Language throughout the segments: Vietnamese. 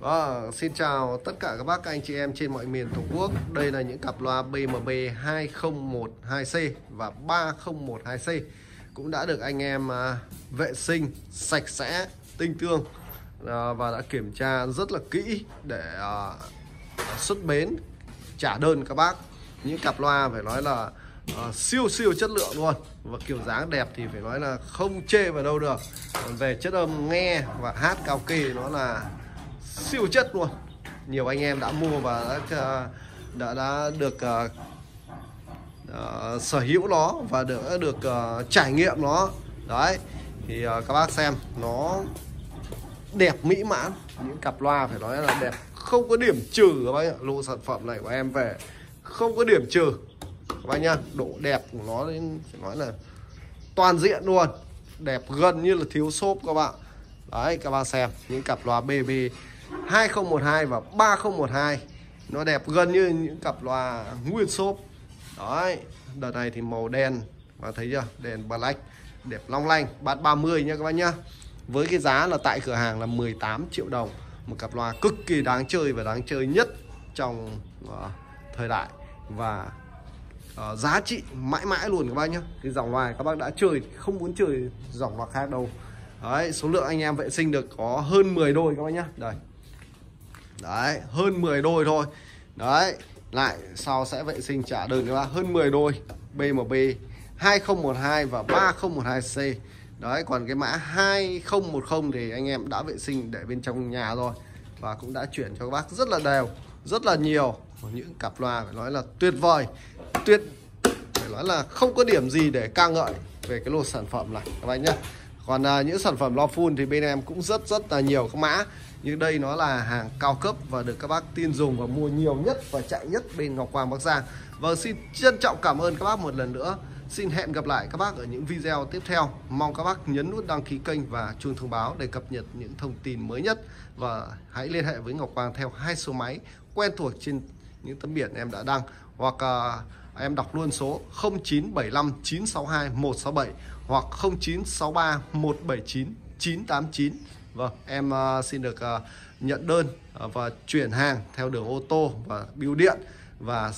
Vâng, xin chào tất cả các bác các anh chị em trên mọi miền Tổ quốc. Đây là những cặp loa BMB 2012C và 3012C cũng đã được anh em à, vệ sinh sạch sẽ, tinh tương à, và đã kiểm tra rất là kỹ để à, xuất bến trả đơn các bác. Những cặp loa phải nói là à, siêu siêu chất lượng luôn và kiểu dáng đẹp thì phải nói là không chê vào đâu được. Còn về chất âm nghe và hát cao kỳ nó là siêu chất luôn. Nhiều anh em đã mua và đã đã, đã được uh, uh, sở hữu nó và được được uh, trải nghiệm nó. Đấy thì uh, các bác xem nó đẹp mỹ mãn. Những cặp loa phải nói là đẹp. Không có điểm trừ các bác lô sản phẩm này của em về không có điểm trừ. Các bác nhá độ đẹp của nó đến phải nói là toàn diện luôn. Đẹp gần như là thiếu xốp các bạn. Đấy các bác xem những cặp loa BB 2012 và 3012 nó đẹp gần như những cặp loa nguyên xốp. Đấy đợt này thì màu đen và thấy chưa? Đèn black đẹp long lanh. Bát 30 nha các bác nhá. Với cái giá là tại cửa hàng là 18 triệu đồng. Một cặp loa cực kỳ đáng chơi và đáng chơi nhất trong uh, thời đại. Và uh, giá trị mãi mãi luôn các bác nhá. Cái dòng loa các bác đã chơi không muốn chơi dòng loa khác đâu. Đấy số lượng anh em vệ sinh được có hơn 10 đôi các bác nhá. Đây đấy, hơn 10 đôi thôi. Đấy, lại sau sẽ vệ sinh trả đơn cho bác. Hơn 10 đôi BMB 2012 và 3012C đấy, còn cái mã 2010 thì anh em đã vệ sinh để bên trong nhà rồi và cũng đã chuyển cho các bác rất là đều, rất là nhiều. Những cặp loa phải nói là tuyệt vời, tuyệt, phải nói là không có điểm gì để ca ngợi về cái lô sản phẩm này. Các bác nhé còn à, những sản phẩm lo full thì bên em cũng rất rất là nhiều các mã nhưng đây nó là hàng cao cấp và được các bác tin dùng và mua nhiều nhất và chạy nhất bên Ngọc Hoàng Bắc Giang và xin trân trọng cảm ơn các bác một lần nữa Xin hẹn gặp lại các bác ở những video tiếp theo. Mong các bác nhấn nút đăng ký kênh và chuông thông báo để cập nhật những thông tin mới nhất. Và hãy liên hệ với Ngọc Quang theo hai số máy quen thuộc trên những tấm biển em đã đăng. Hoặc uh, em đọc luôn số 0975 962 167 hoặc 0963 179 989. Vâng, em uh, xin được uh, nhận đơn uh, và chuyển hàng theo đường ô tô và bưu điện và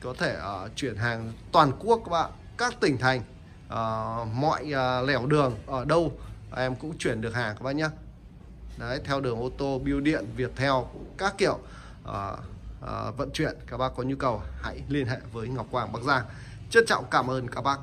có thể uh, chuyển hàng toàn quốc các bạn. Các tỉnh thành uh, mọi uh, lẻo đường ở đâu em cũng chuyển được hàng các bạn nhé đấy theo đường ô tô bưu điện Viettel các kiểu. Uh, Ờ, vận chuyển. Các bác có nhu cầu, hãy liên hệ với Ngọc Hoàng Bắc Giang. Trân trọng cảm ơn các bác.